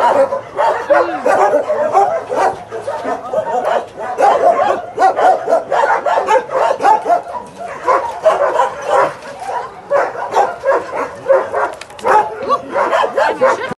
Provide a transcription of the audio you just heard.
¡Ah!